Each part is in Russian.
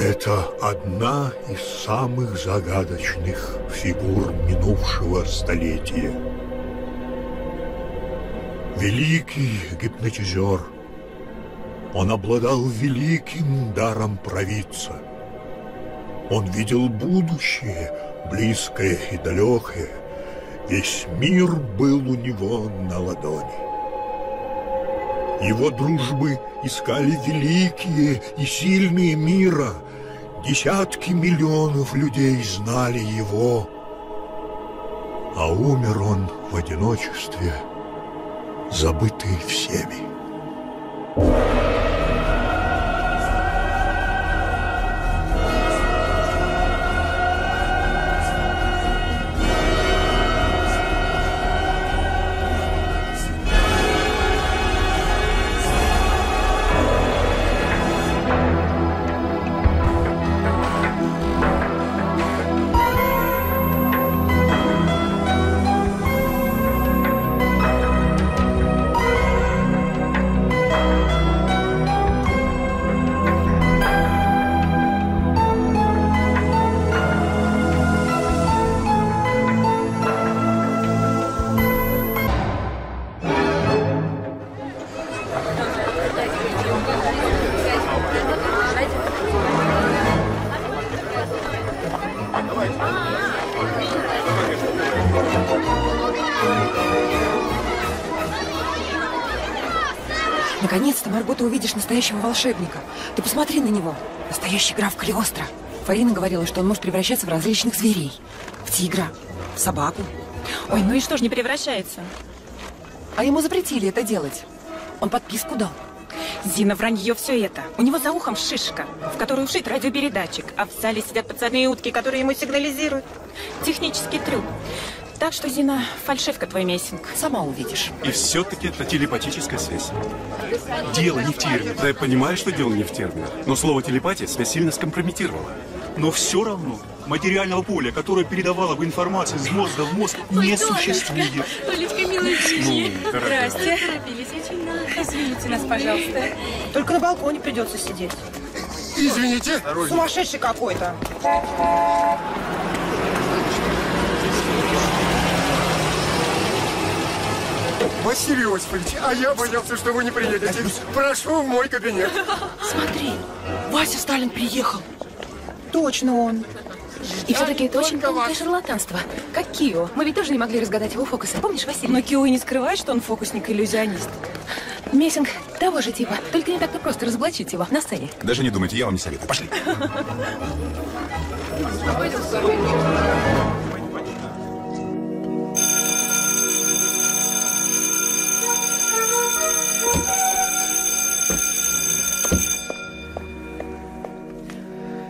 Это одна из самых загадочных фигур минувшего столетия. Великий гипнотизер. Он обладал великим даром провидца. Он видел будущее, близкое и далекое. Весь мир был у него на ладони. Его дружбы искали великие и сильные мира. Десятки миллионов людей знали его. А умер он в одиночестве, забытый всеми. Настоящего волшебника. Ты посмотри на него. Настоящий граф Калиостро. Фарина говорила, что он может превращаться в различных зверей. В тигра, в собаку. Ой, ну и что ж не превращается? А ему запретили это делать. Он подписку дал. Зина, вранье все это. У него за ухом шишка, в которую вшит радиопередатчик, а в зале сидят пацаны и утки, которые ему сигнализируют. Технический трюк. Так что, Зина, фальшивка твой мессинг. Сама увидишь. И все-таки это телепатическая связь. Дело не в терминах. Да я понимаю, что дело не в терминах. Но слово телепатия связь сильно скомпрометировало. Но все равно материального поля, которое передавало бы информацию из мозга в мозг, не существует. Толечка, милый, Ну, дорогая. Здрасте. Торопились очень. Извините нас, пожалуйста. Только на балконе придется сидеть. Извините. Сумасшедший какой-то. Василий Осипович, а я боялся, что вы не приедете. Прошу в мой кабинет. Смотри, Вася Сталин приехал. Точно он. И все-таки это очень тонкое шарлатанство. Как Кио. Мы ведь тоже не могли разгадать его фокусы. Помнишь, Василий? Но Кио и не скрывает, что он фокусник-иллюзионист. Мессинг того же типа. Только не так-то просто разоблачить его на сцене. Даже не думайте, я вам не советую. Пошли.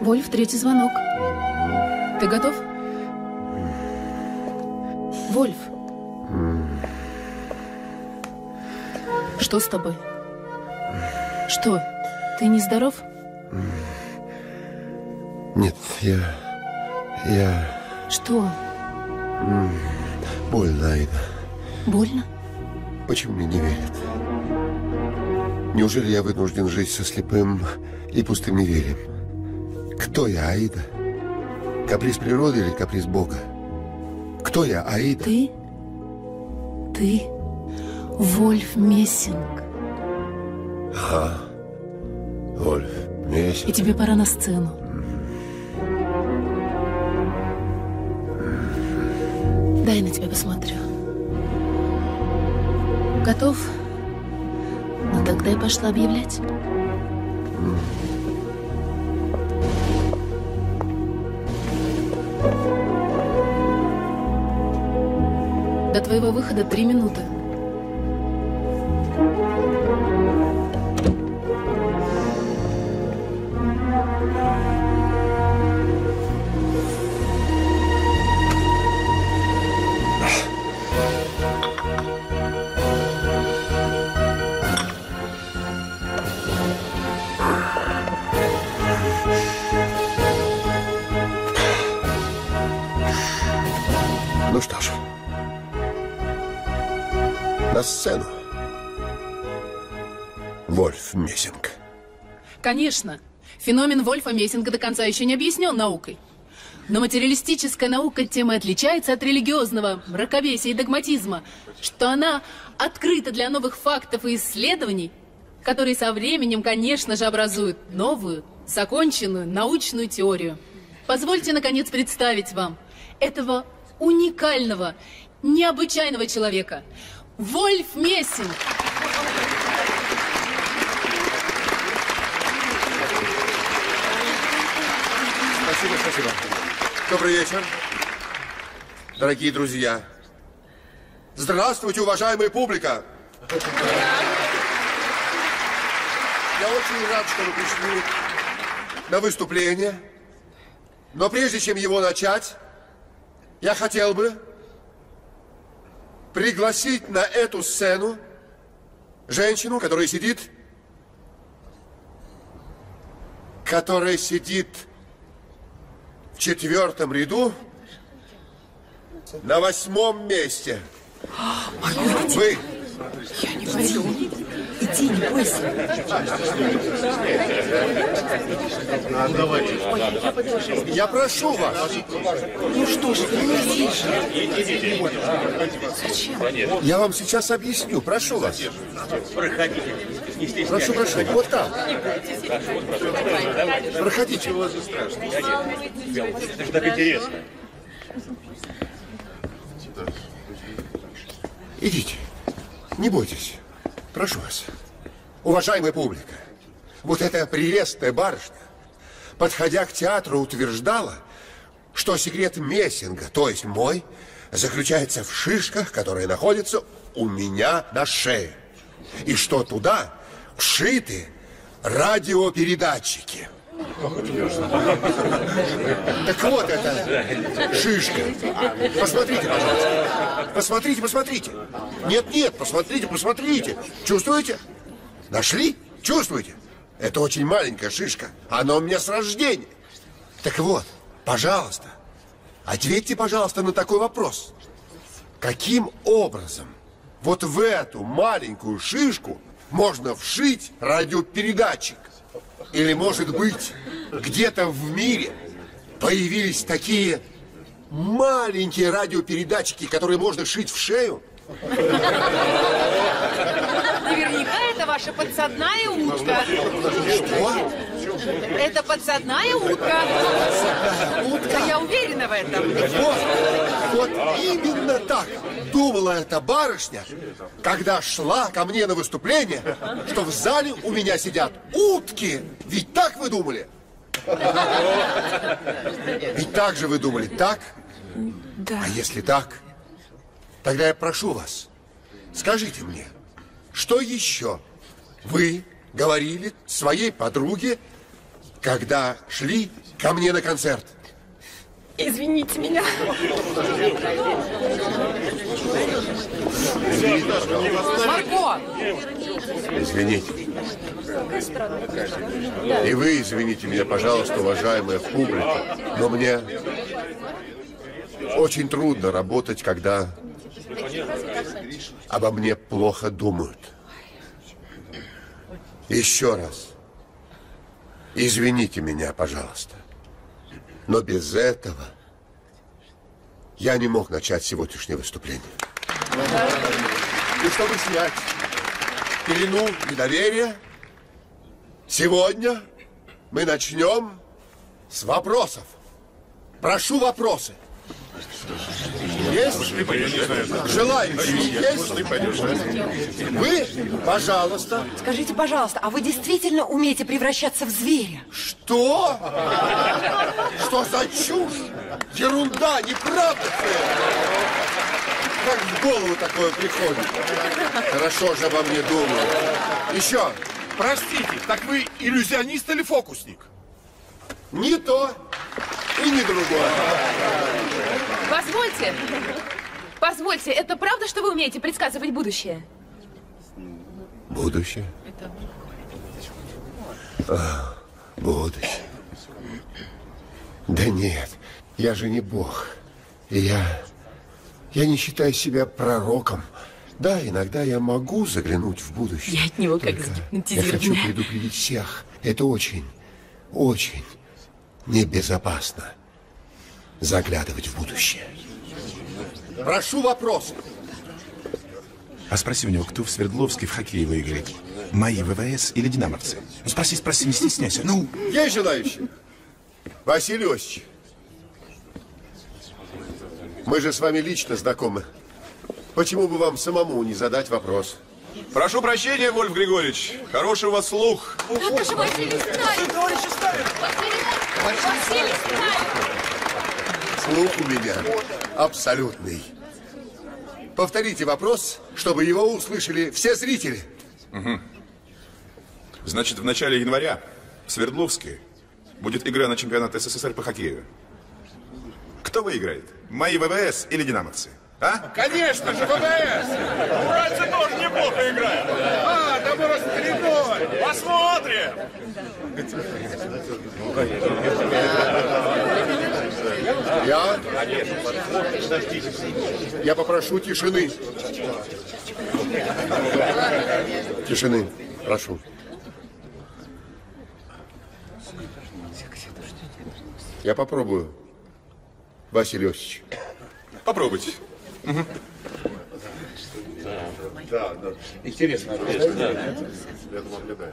Вольф, третий звонок. Ты готов? Вольф. Что с тобой? Что? Ты не здоров? Нет, я... Я... Что? Больно, Аида. Больно? Почему мне не верят? Неужели я вынужден жить со слепым и пустым неверием? Кто я, Аида? Каприз природы или каприз Бога? Кто я, Аида? Ты? Ты? Вольф Мессинг. Ага. Вольф, Мессинг. И тебе пора на сцену. Дай на тебя посмотрю. Готов? Ну тогда я пошла объявлять. До твоего выхода три минуты. Ну что ж. На сцену. Вольф Мессинг. Конечно. Феномен Вольфа Мессинга до конца еще не объяснен наукой. Но материалистическая наука тем и отличается от религиозного мракобесия и догматизма, что она открыта для новых фактов и исследований, которые со временем, конечно же, образуют новую, законченную научную теорию. Позвольте, наконец, представить вам этого уникального, необычайного человека. Вольф Мессинг. Спасибо, спасибо. Добрый вечер, дорогие друзья. Здравствуйте, уважаемая публика. Я очень рад, что вы пришли на выступление. Но прежде чем его начать, я хотел бы пригласить на эту сцену женщину, которая сидит, которая сидит в четвертом ряду на восьмом месте. Вы. Я не пойду. Иди, не бойся. Я прошу вас. Ну что ж, вернись же. Зачем? Я вам сейчас объясню. Прошу вас. Прошу, прошу. Вот там. Проходите. Это же так интересно. Идите. Не бойтесь. Прошу вас. Уважаемая публика, вот эта прелестная барышня, подходя к театру, утверждала, что секрет Мессинга, то есть мой, заключается в шишках, которые находятся у меня на шее. И что туда вшиты радиопередатчики. Так вот это шишка. Посмотрите, пожалуйста. Посмотрите, посмотрите. Нет, нет, посмотрите, посмотрите. Чувствуете? Нашли? Чувствуете? Это очень маленькая шишка. Она у меня с рождения. Так вот, пожалуйста, ответьте, пожалуйста, на такой вопрос. Каким образом вот в эту маленькую шишку можно вшить радиопередатчик? Или, может быть, где-то в мире появились такие маленькие радиопередатчики, которые можно шить в шею? Наверняка это ваша подсадная утка. Что? Это подсадная утка. Утка, я уверена в этом. Вот, вот именно так думала эта барышня, когда шла ко мне на выступление, что в зале у меня сидят утки. Ведь так вы думали? Ведь так же вы думали, так? Да. А если так, тогда я прошу вас, скажите мне, что еще вы говорили своей подруге, когда шли ко мне на концерт? Извините меня. Марго! Извините. И вы извините меня, пожалуйста, уважаемая публика, но мне очень трудно работать, когда обо мне плохо думают. Еще раз. Извините меня, пожалуйста. Но без этого я не мог начать сегодняшнее выступление. И чтобы снять пелену недоверия, сегодня мы начнем с вопросов. Прошу вопросы. Есть? Желающие есть? Вы, пожалуйста. Скажите, пожалуйста, а вы действительно умеете превращаться в зверя? Что? Что за чушь? Ерунда, неправда Как в голову такое приходит? Хорошо же обо мне думают. Еще. Простите, так вы иллюзионист или фокусник? Не то и не другое. Позвольте. Позвольте, это правда, что вы умеете предсказывать будущее? Будущее? А, будущее. Да нет, я же не бог. Я... Я не считаю себя пророком. Да, иногда я могу заглянуть в будущее. Я от него как Я хочу предупредить всех. Это очень, очень небезопасно заглядывать в будущее. Прошу вопрос. А спроси у него, кто в Свердловске в хоккей выиграет? Мои ВВС или динамовцы? Ну, спроси, спроси, не стесняйся. Ну, Есть желающие? Василий Осич. Мы же с вами лично знакомы. Почему бы вам самому не задать вопрос? Прошу прощения, Вольф Григорьевич. Хороший у вас слух. Это же Василий Сталин! Василий Сталин! Слух у меня абсолютный. Повторите вопрос, чтобы его услышали все зрители. Угу. Значит, в начале января в Свердловске будет игра на чемпионат СССР по хоккею. Кто выиграет? Мои ВВС или динамовцы? А? Конечно же, ВВС! Уральцы тоже неплохо играют. А, да мы расстрелой. Посмотрим. Я... Я попрошу тишины. Тишины, прошу. Я попробую, Василий Осич. Попробуйте. Угу. Да, да. Интересно. Я наблюдаю.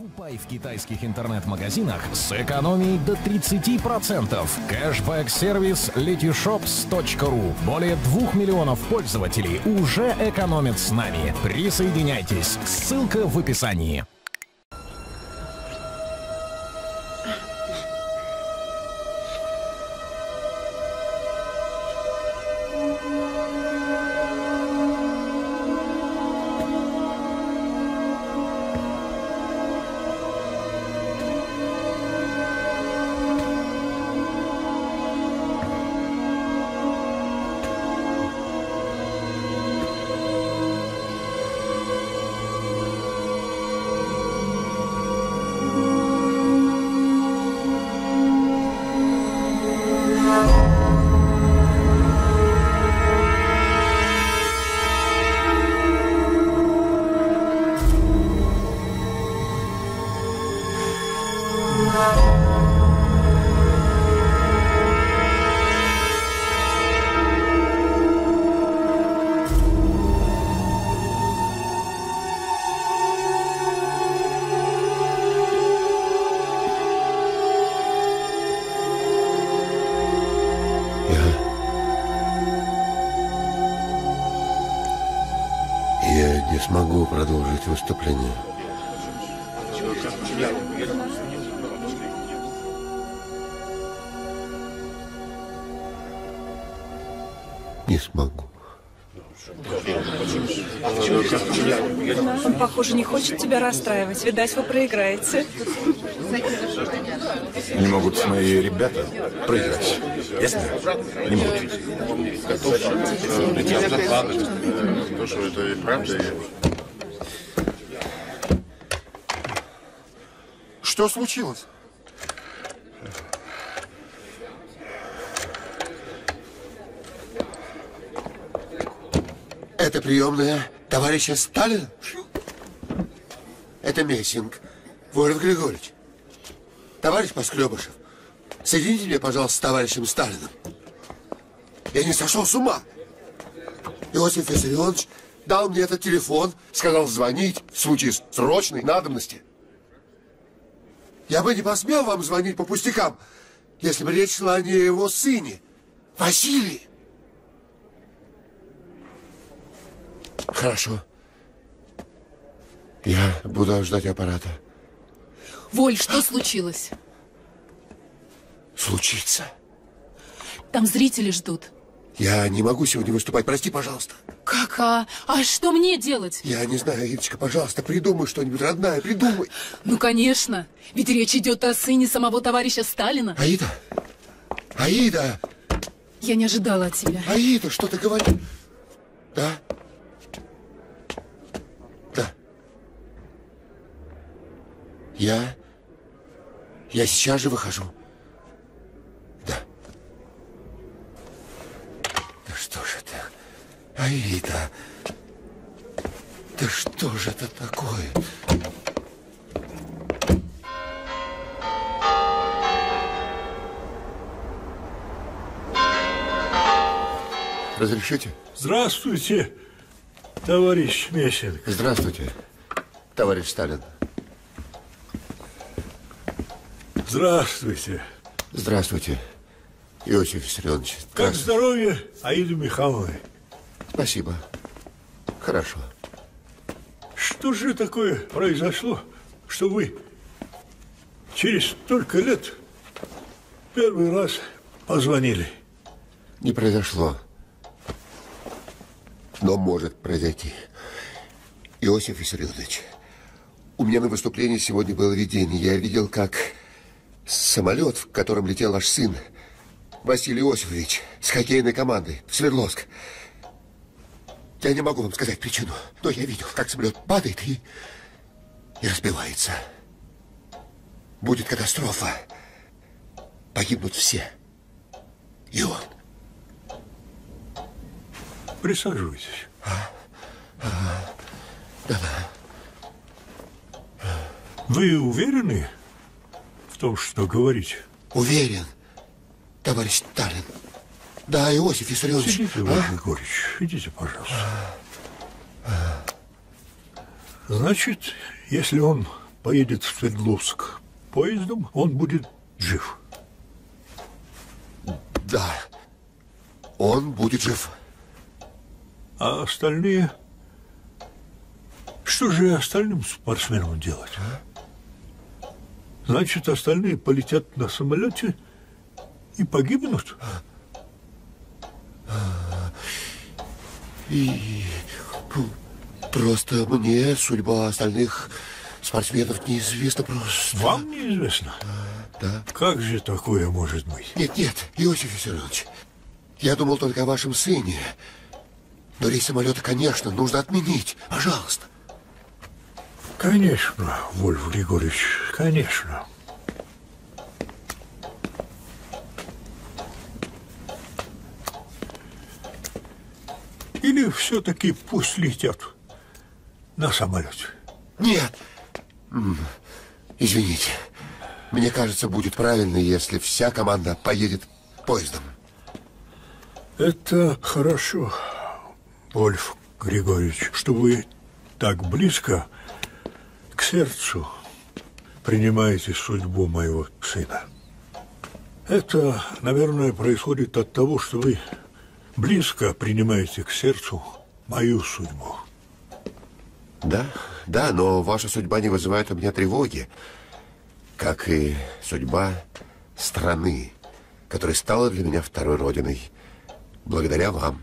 Покупай в китайских интернет-магазинах с экономией до 30%. Кэшбэк-сервис letyshops.ru. Более двух миллионов пользователей уже экономят с нами. Присоединяйтесь. Ссылка в описании. Похоже, не хочет тебя расстраивать. Видать, вы проиграете. Не могут мои ребята проиграть. Ясно? Не могут. То, что это и правда. Что случилось? Это приемная товарища Сталина? Это Мессинг. Вольф Григорьевич. Товарищ Поскребышев, соедините меня, пожалуйста, с товарищем Сталиным. Я не сошел с ума. Иосиф Виссарионович дал мне этот телефон, сказал звонить в случае срочной надобности. Я бы не посмел вам звонить по пустякам, если бы речь шла не о его сыне, Василии. Хорошо. Я буду ждать аппарата. Воль, что случилось? Случится. Там зрители ждут. Я не могу сегодня выступать, прости, пожалуйста. Как? А, а что мне делать? Я не знаю, Ирочка, пожалуйста, придумай что-нибудь, родная, придумай. Ну, конечно. Ведь речь идет о сыне самого товарища Сталина. Аида? Аида! Я не ожидала от тебя. Аида, что ты говоришь? Да? Да. Я... Я сейчас же выхожу. Да. Да что же это? Аида... Да что же это такое? Разрешите? Здравствуйте, товарищ Мещенко. Здравствуйте, товарищ Сталин. Здравствуйте. Здравствуйте, Иосиф Виссарионович. Как здоровье Аиды Михайловны? Спасибо. Хорошо. Что же такое произошло, что вы через столько лет первый раз позвонили? Не произошло. Но может произойти. Иосиф Виссарионович, у меня на выступлении сегодня было видение. Я видел, как самолет, в котором летел ваш сын, Василий Иосифович, с хоккейной командой в Свердловск. Я не могу вам сказать причину, но я видел, как самолет падает и, и разбивается. Будет катастрофа. Погибнут все. И он. Присаживайтесь. А? А, да-да. Вы уверены в том, что говорите? Уверен, товарищ Сталин. Да, Иосиф Виссарионович. Сидите, Иван а? Григорьевич, идите, пожалуйста. Значит, если он поедет в Свердловск поездом, он будет жив. Да, он будет жив. А остальные? Что же остальным спортсменам делать? А? Значит, остальные полетят на самолете и погибнут? И просто мне судьба остальных спортсменов неизвестна просто. Вам неизвестно? Да. Как же такое может быть? Нет, нет, Иосиф Виссарионович. Я думал только о вашем сыне. Но рейс самолета, конечно, нужно отменить. Пожалуйста. Конечно, Вольф Григорьевич, конечно. Или все-таки пусть летят на самолете? Нет. Извините. Мне кажется, будет правильно, если вся команда поедет поездом. Это хорошо, Вольф Григорьевич, что вы так близко сердцу принимаете судьбу моего сына. Это, наверное, происходит от того, что вы близко принимаете к сердцу мою судьбу. Да, да, но ваша судьба не вызывает у меня тревоги, как и судьба страны, которая стала для меня второй родиной, благодаря вам.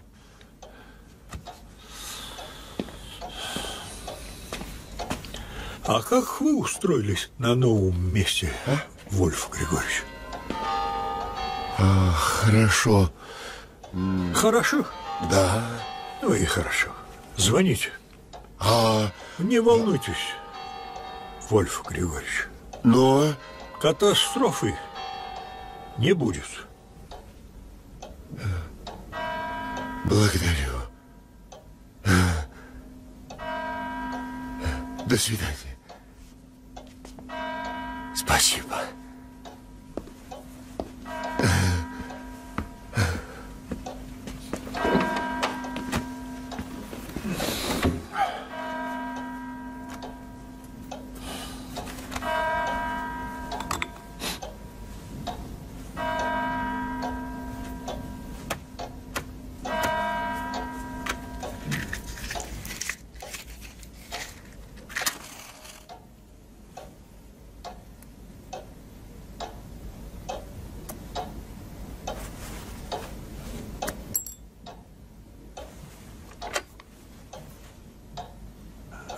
А как вы устроились на новом месте, а? Вольф Григорьевич? А, хорошо. Хорошо? Да. Ну и хорошо. Звоните. А... Не волнуйтесь, Вольф Григорьевич. Но... Катастрофы не будет. Благодарю. До свидания. Спасибо.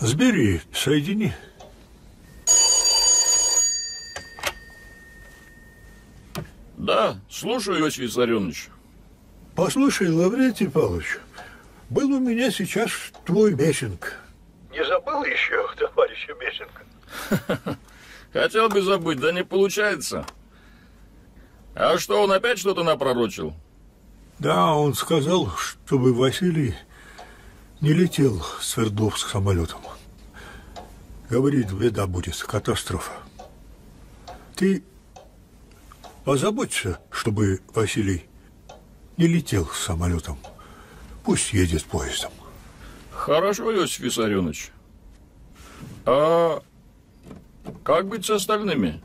Сбери, соедини. Да, слушаю, Иосиф Виссарионович. Послушай, Лаврентий Павлович, был у меня сейчас твой Мещенко. Не забыл еще, товарища Мещенко? Хотел бы забыть, да не получается. А что, он опять что-то напророчил? Да, он сказал, чтобы Василий не летел в Свердловск самолетом. Говорит, беда будет, катастрофа. Ты позаботься, чтобы Василий не летел с самолетом Пусть едет поездом. Хорошо, Иосиф Виссарионович. А как быть с остальными?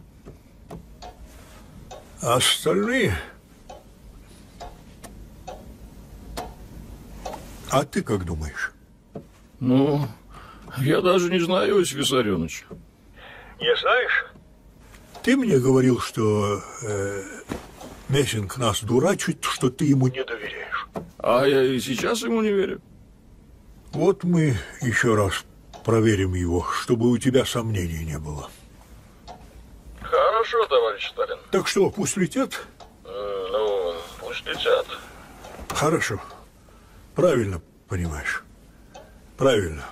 А остальные... А ты как думаешь? Ну, я даже не знаю, Иосиф Виссарионович. Не знаешь? Ты мне говорил, что э, Мессинг нас дурачит, что ты ему не доверяешь. А я и сейчас ему не верю. Вот мы еще раз проверим его, чтобы у тебя сомнений не было. Хорошо, товарищ Сталин. Так что, пусть летят? М, Ну, пусть летят. Хорошо. Правильно понимаешь. Правильно.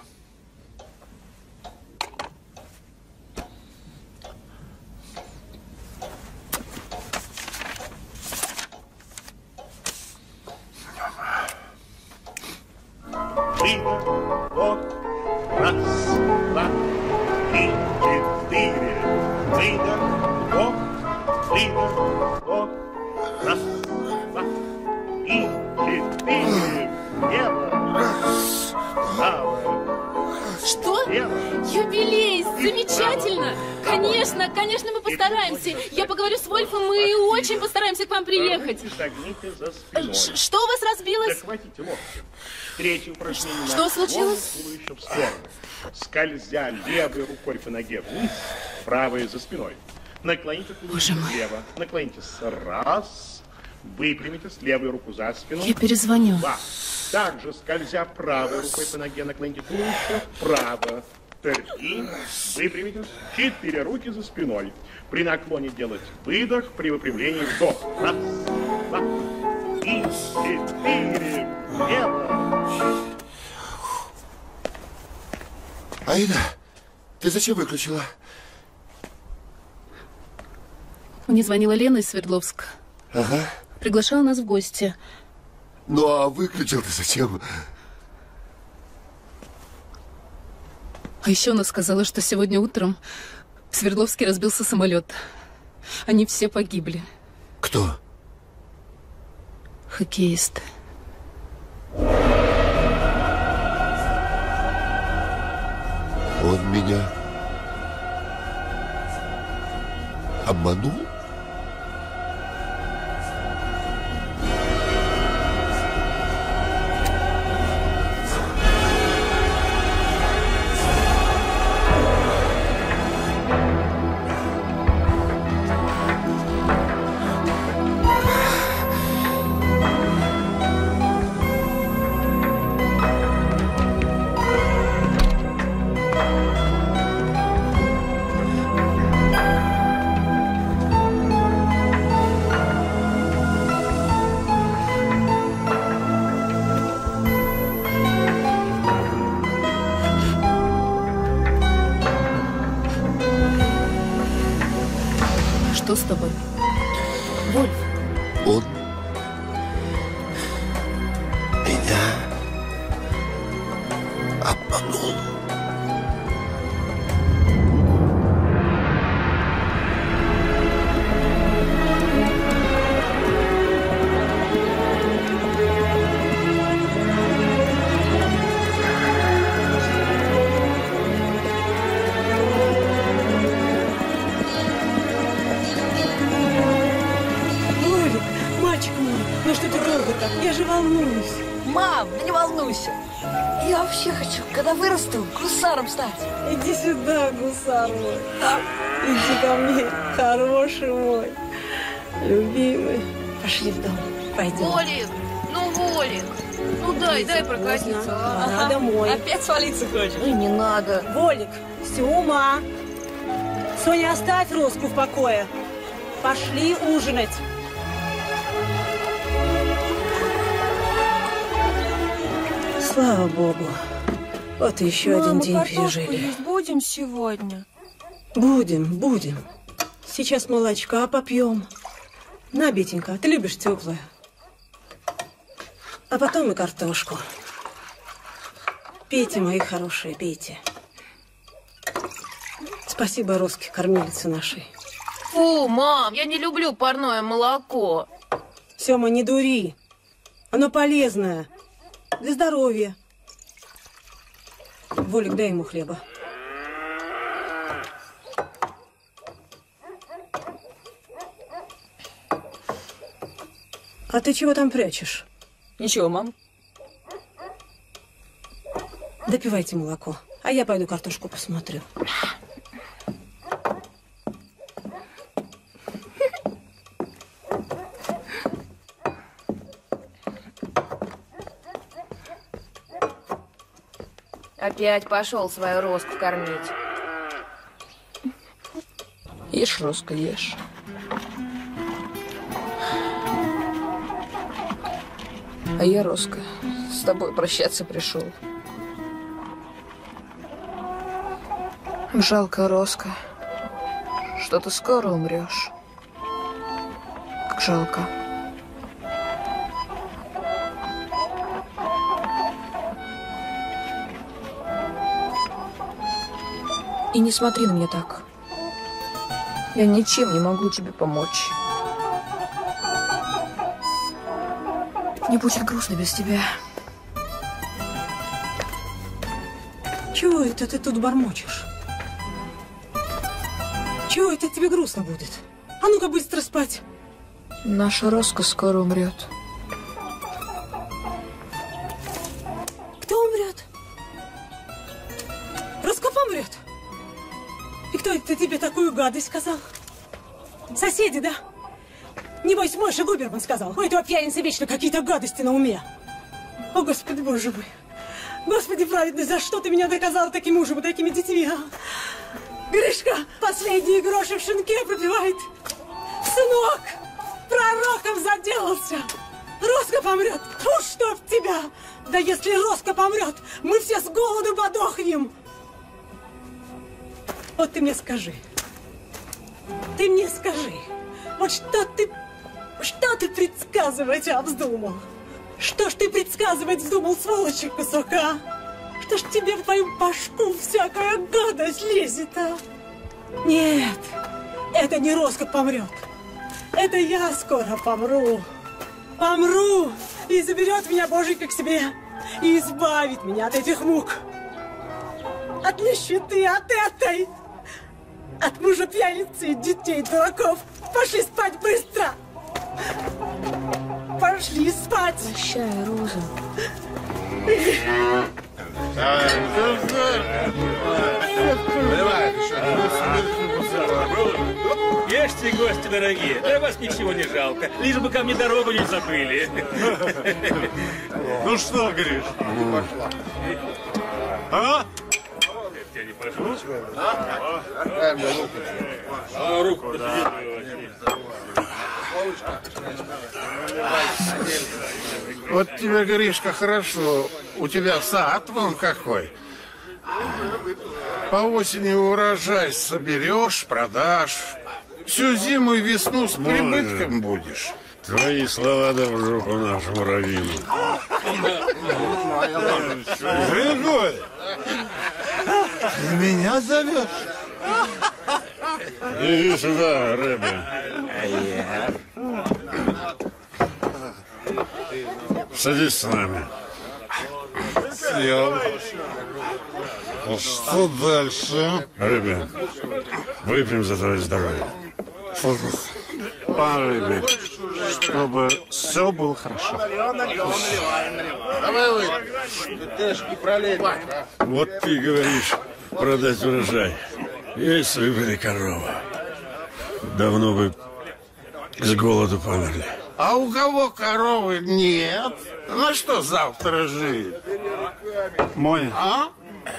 Замечательно! Конечно, конечно, мы постараемся. Я поговорю с Вольфом, мы очень постараемся к вам приехать. Ш- Что у вас разбилось? Третье упражнение. Что случилось? Скользя левой рукой по ноге вниз, правой за спиной. Наклоните туловище влево. Наклонитесь. Раз. Выпрямитесь. Левую руку за спину. Я перезвоню. Два. Также, скользя правой рукой по ноге, наклоните туловище вправо. Три. Выпрямитесь. Четыре руки за спиной. При наклоне делать выдох, при выпрямлении вдох. Раз, два, три, четыре. Лево. Аида, ты зачем выключила? Мне звонила Лена из Свердловска. Ага. Приглашала нас в гости. Ну а выключил ты зачем? А еще она сказала, что сегодня утром в Свердловске разбился самолет. Они все погибли. Кто? Хоккеисты. Он меня обманул? Что Опять свалиться хочешь? Ой, не надо. Волик, Сюма. Соня, оставь Роску в покое. Пошли ужинать. Слава Богу. Вот и еще один день пережили. будем сегодня? Будем, будем. Сейчас молочка попьем. На, Бетенька, ты любишь теплое. А потом и картошку. Пейте, мои хорошие, пейте. Спасибо, Русски, кормилице нашей. Фу, мам, я не люблю парное молоко. Сема, не дури. Оно полезное. Для здоровья. Волик, дай ему хлеба. А ты чего там прячешь? Ничего, мам. Допивайте молоко, а я пойду картошку посмотрю. Опять пошел свою роску кормить. Ешь, Роска, ешь. А я, Роска, с тобой прощаться пришел. Жалко, Роска, что ты скоро умрешь. Как жалко. И не смотри на меня так. Я ничем не могу тебе помочь. Мне будет грустно без тебя. Чего это ты тут бормочешь? Чего это тебе грустно будет? А ну-ка быстро спать. Наша Роска скоро умрет. Кто умрет? Роско помрет. И кто это тебе такую гадость сказал? Соседи, да? Небось, Мойша Губерман сказал. У этого пьяницы вечно какие-то гадости на уме. О, Господи, Боже мой. Господи, праведный, за что ты меня доказал таким мужем и такими детьми, а? Гришка последние гроши в шинке пропивает. Сынок, пророком заделался. Роско помрет. Фу, чтоб тебя. Да если Роско помрет, мы все с голоду подохнем. Вот ты мне скажи. Ты мне скажи. Вот что ты... Что ты предсказывать вздумал? Что ж ты предсказывать вздумал, сволочи кусок, а? Что ж тебе в твою башку всякая гадость лезет, а? Нет, это не Роско помрет. Это я скоро помру. Помру и заберет меня Боженька к себе. И избавит меня от этих мук. От нищеты, от этой. От мужа пьяницы и детей дураков. Пошли спать быстро. Пошли спать. Прощай, Роза. Ешьте, гости дорогие, для вас ничего не жалко, лишь бы ко мне дорогу не забыли. Ну что, Гриш? А? Не прошу. А, руку Вот тебе, Гришка, хорошо. У тебя сад вон какой. По осени урожай соберешь, продашь. Всю зиму и весну с прибытком будешь. Твои слова да в жопу нашему раввину. Григорий, ты меня зовешь? Иди сюда, Рэбе. Садись с нами. Сел. А что дальше? Рэбе, выпьем за твое здоровье. По рыбе, чтобы все было хорошо. Давай вы, ты ж не пролей. Вот ты говоришь продать урожай. Есть выбрали корова. Давно бы с голоду померли. А у кого коровы нет? На что завтра жить? Моня, А?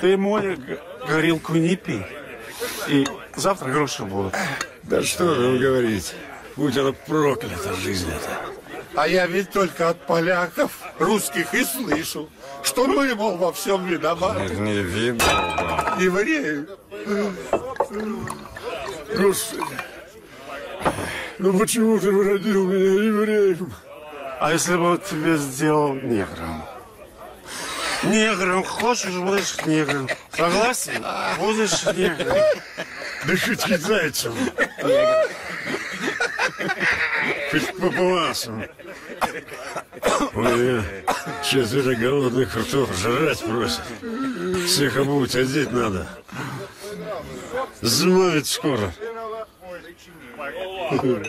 ты, Моня, г- горилку не пей. И завтра гроши будут. Да что там говорить. Будь она проклята, жизнь эта. А я ведь только от поляков, русских и слышу, что мы, мол, во всем виноваты. Не видно. Евреи. Господи, ну почему ты родил меня евреем? А если бы вот тебе сделал негром? Негром хочешь, будешь негром. Согласен? Будешь негром. Да хоть китайцем. Хоть папуасом. Ой, четверо голодных ртов жрать просят. Всех обуть одеть надо. Змавит скоро.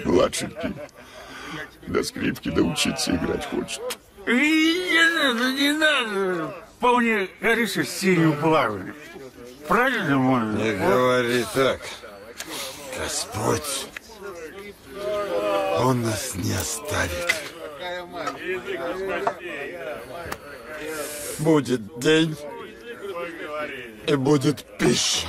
Младшенький. До скрипки доучиться играть хочет. И не надо, не надо. Вполне хорошо синюю плавали. Правильно, мой? Не говори так. Господь, Он нас не оставит. Будет день, и будет пища.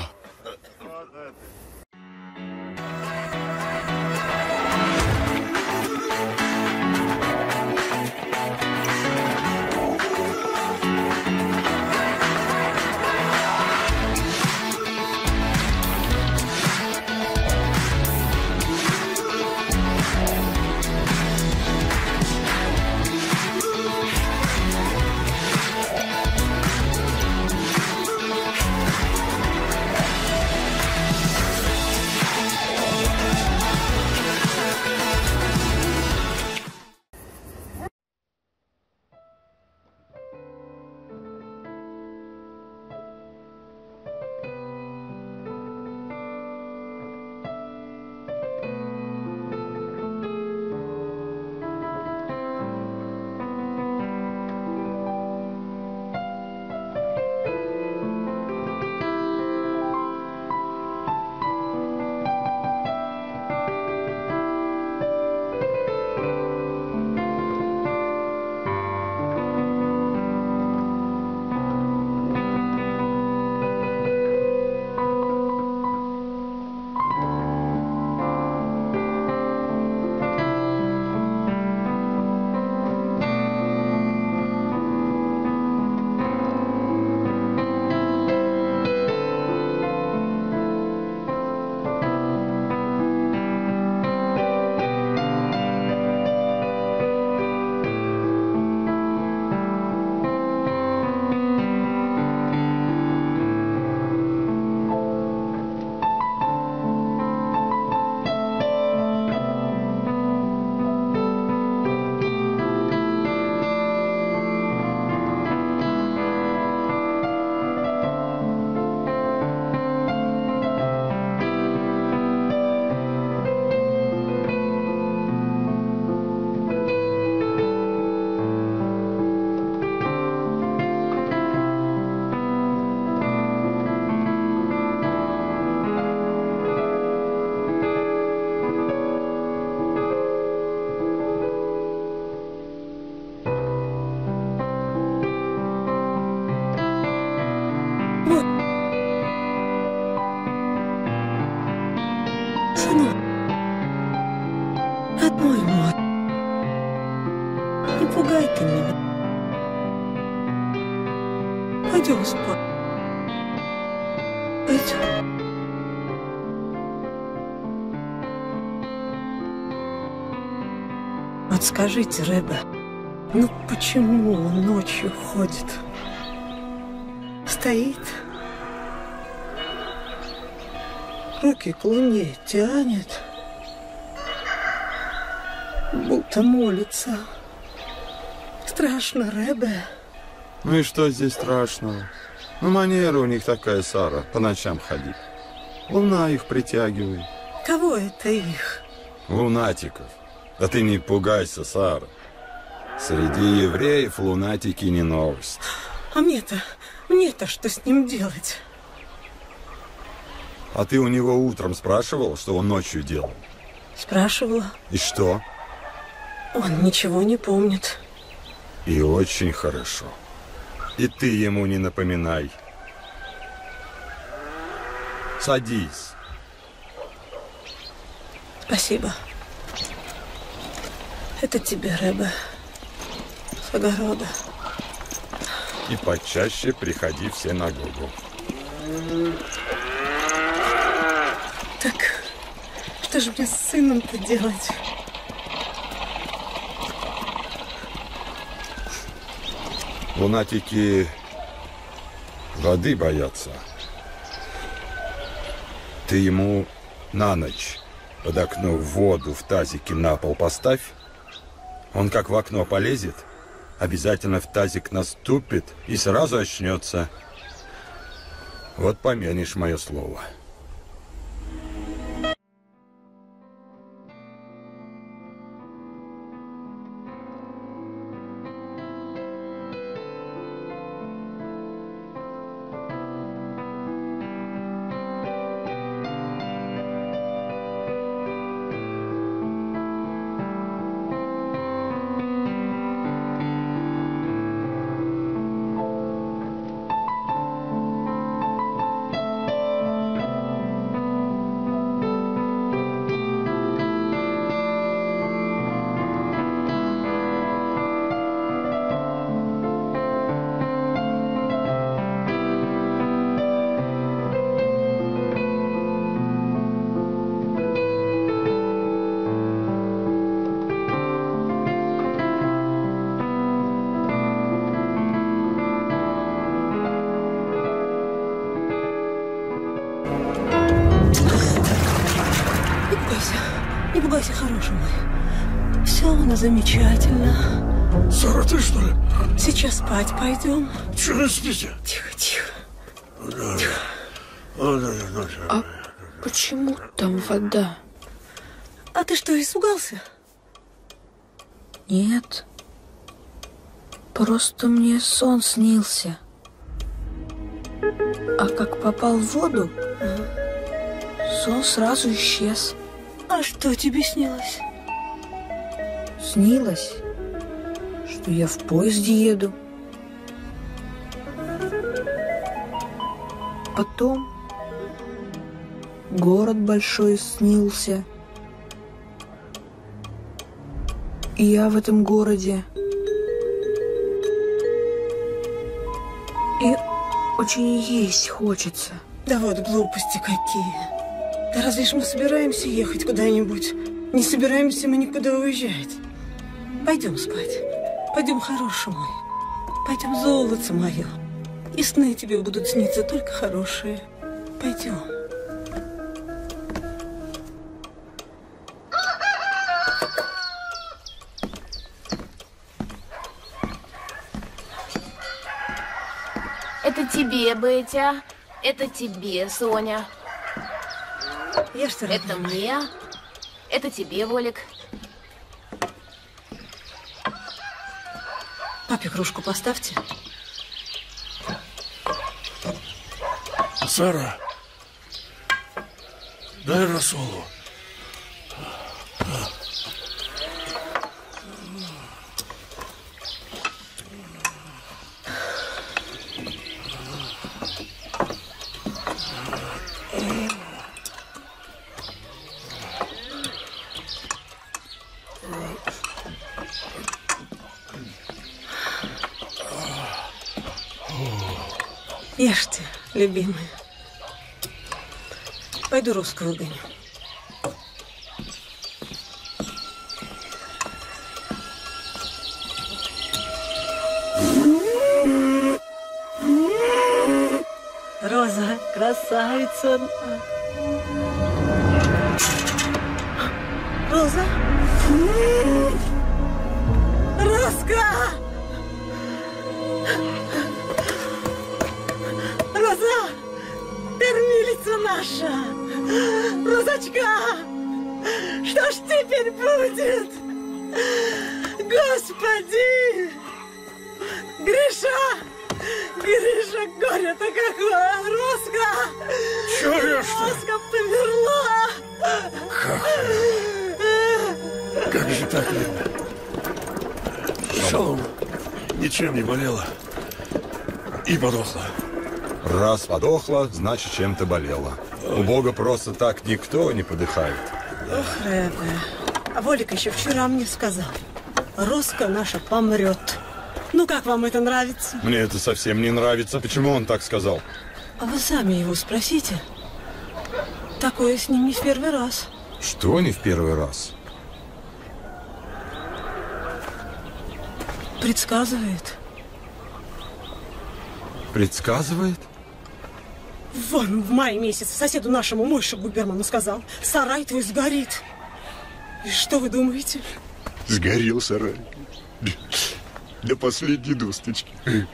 Скажите, Рэбе, ну почему он ночью ходит? Стоит, руки к луне тянет, будто молится. Страшно, Рэбе. Ну и что здесь страшного? Ну, манера у них такая, Сара, по ночам ходить. Луна их притягивает. Кого это их? Лунатиков. Да ты не пугайся, Сара. Среди евреев лунатики не новость. А мне-то, мне-то что с ним делать? А ты у него утром спрашивал, что он ночью делал? Спрашивала. И что? Он ничего не помнит. И очень хорошо. И ты ему не напоминай. Садись. Спасибо. Это тебе, Рэбе. С огорода. И почаще приходи в синагогу. Так, что же мне с сыном-то делать? Лунатики воды боятся. Ты ему на ночь под окно воду в тазике на пол поставь. Он как в окно полезет, обязательно в тазик наступит и сразу очнется. Вот помянешь мое слово. Замечательно. Сара, ты что ли? Сейчас спать пойдем. Чего не спите? Тихо, тихо. А почему там вода? А ты что, испугался? Нет. Просто мне сон снился. А как попал в воду, сон сразу исчез. А что тебе снилось? Снилось, что я в поезде еду. Потом город большой снился. И я в этом городе. И очень есть хочется. Да вот глупости какие. Да разве ж мы собираемся ехать куда-нибудь? Не собираемся мы никуда уезжать. Пойдем спать. Пойдем, хороший мой. Пойдем, золото мое. И сны тебе будут сниться только хорошие. Пойдем. Это тебе, Бетя. Это тебе, Соня. Я что, Это мне. Это тебе, Волик. Папе кружку поставьте. Сара, дай рассолу. Ешьте, любимый. Пойду русскую выгоню. Роза, красавица. Роза? Розочка! Что ж теперь будет? Господи! Гриша! Гриша, горе-то какое! Роска! Чё режь-то? Роска померла! Как же так, Лена? Шалом ничем не болела и подохла. Раз подохла, значит, чем-то болела. У Бога просто так никто не подыхает. Ох, Рэбе. А Волик еще вчера мне сказал. Роска наша помрет. Ну, как вам это нравится? Мне это совсем не нравится. Почему он так сказал? А вы сами его спросите. Такое с ним не в первый раз. Что не в первый раз? Предсказывает. Предсказывает? Вон в мае месяце соседу нашему Мойше Губерману сказал, сарай твой сгорит. И что вы думаете? Сгорел сарай. До последней досточки.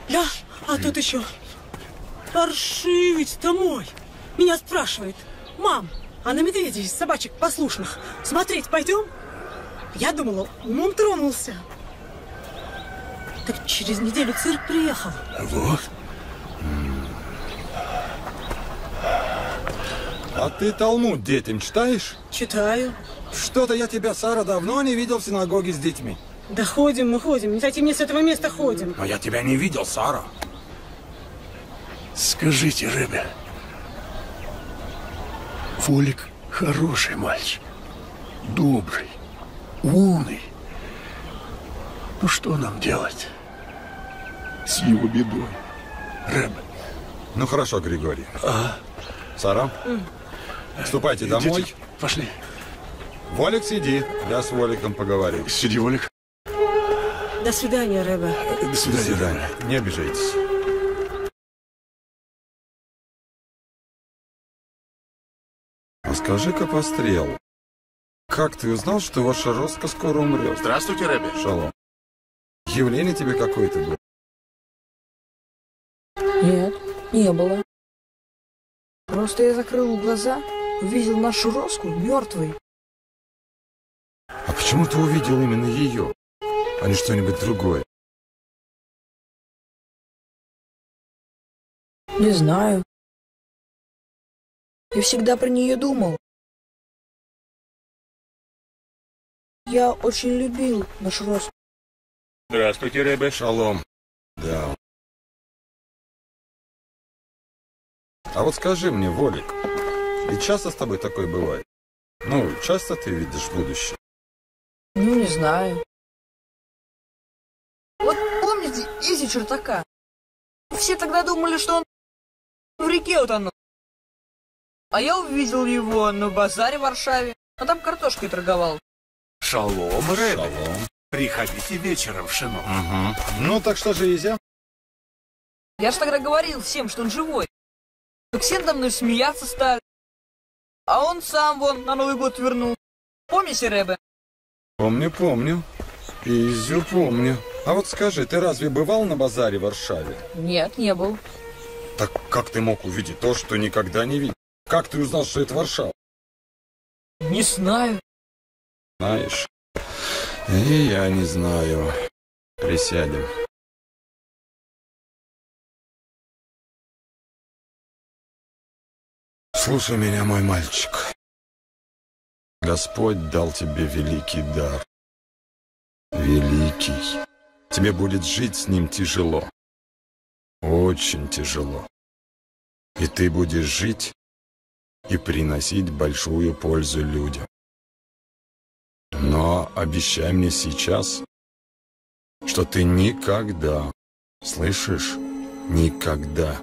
Да, а тут еще паршивец-то мой. Меня спрашивает, мам, а на медведей собачек послушных смотреть пойдем? Я думала, умом тронулся. Так через неделю цирк приехал. Вот. А ты Талмуд детям читаешь? Читаю. Что-то я тебя, Сара, давно не видел в синагоге с детьми. Да ходим мы, ходим. Не дайте мне с этого места ходим. Но я тебя не видел, Сара. Скажите, Ребе, Волик хороший мальчик, добрый, умный. Ну что нам делать с его бедой, Ребе? Ну хорошо, Григорий. А? Сара, ступайте Идите. домой. Пошли. Волик, сиди. Я с Воликом поговорю. Сиди, Волик. До свидания, Рэбе. До свидания. До свидания. Не обижайтесь. А скажи-ка, Пострел, как ты узнал, что ваша Роско скоро умрет? Здравствуйте, Рэбе. Шалом. Явление тебе какое-то было? Нет, не было. Просто я закрыл глаза, увидел нашу Роску мертвой. А почему ты увидел именно ее, а не что-нибудь другое? Не знаю. Я всегда про нее думал. Я очень любил нашу Роску. Здравствуйте, Ребе. Шалом. Да. А вот скажи мне, Волик, ведь часто с тобой такое бывает? Ну, часто ты видишь будущее? Ну, не знаю. Вот помните Изи Чертака? Все тогда думали, что он в реке утонул. А я увидел его на базаре в Варшаве. А там картошкой торговал. Шалом, Рэбе. Шалом. Приходите вечером в Шино. Угу. Ну, так что же, Изя? Я же тогда говорил всем, что он живой. Так все надо мной смеяться стали. А он сам вон на Новый год вернул. Помните, Рэбе? Помню, помню. Изю помню. А вот скажи, ты разве бывал на базаре в Варшаве? Нет, не был. Так как ты мог увидеть то, что никогда не видел? Как ты узнал, что это Варшава? Не знаю. Знаешь, и я не знаю. Присядем. Слушай меня, мой мальчик. Господь дал тебе великий дар. Великий. Тебе будет жить с ним тяжело. Очень тяжело. И ты будешь жить и приносить большую пользу людям. Но обещай мне сейчас, что ты никогда, слышишь, никогда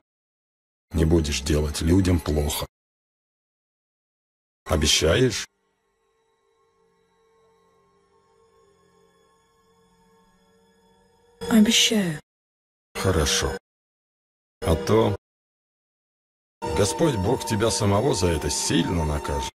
не будешь делать людям плохо. Обещаешь? Обещаю. Хорошо. А то Господь Бог тебя самого за это сильно накажет.